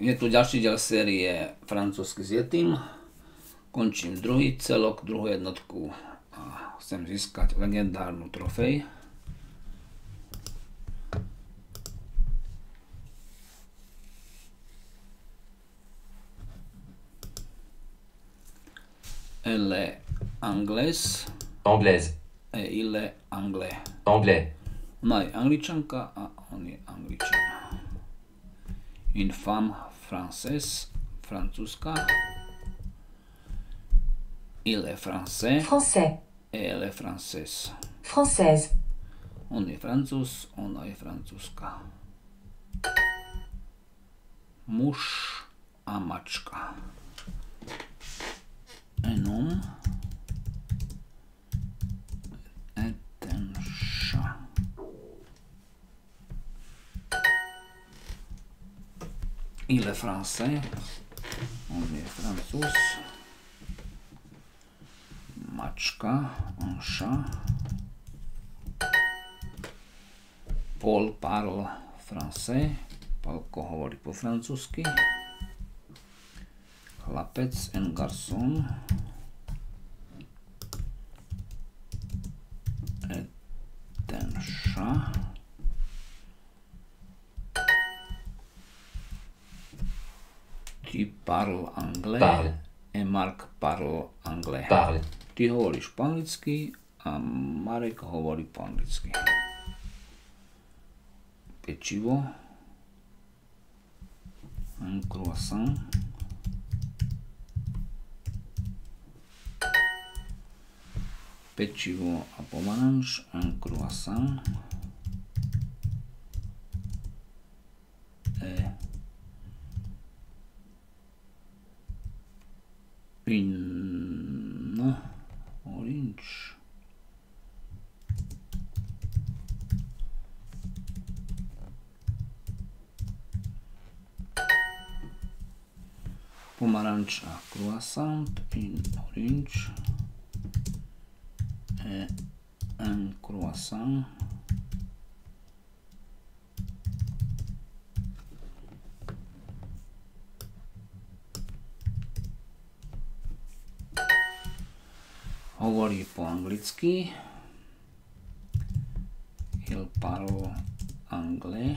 Je tu ďalší diel série francúzsky s Yetim. Končím druhý celok, druhú jednotku a chcem získať legendárnu trofej. Elle anglaise. Anglaise. Et il est anglais. Anglais. Ona je angličanka a on je angličan. Une femme française, francúzska. Il est français Français. et elle est française. Française. On je francúz, ona je francúzska. Muž a mačka. Un homme Il est français, on je francúz. Mačka, un chat. Paul parle français. Palko hovorí po francúzsky. Chlapec en garçon. Ten chat. Tu parles anglais. Parle. Et Mark parle anglais. Parle. Ty hovoríš po anglicky a Marek hovorí po anglicky. Pečivo. Un croissant. Pečivo a pomaranč. Un croissant. E. Une orange. Pomaranč a croissant, une orange et un croissant. Hovorí po anglicky. Il parle anglais.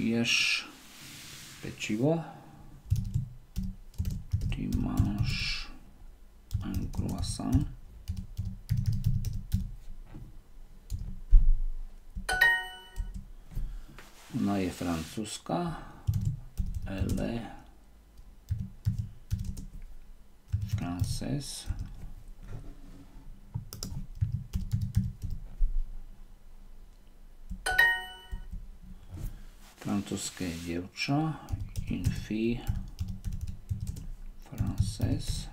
Ješ pečivo. Ty máš un croissant. Ona je francúzska. Est française. Francúzske dievča. Fille française.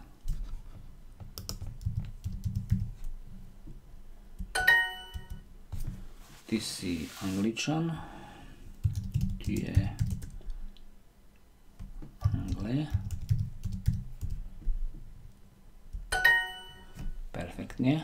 Ty si angličan. Ty je anglais. Perfektne.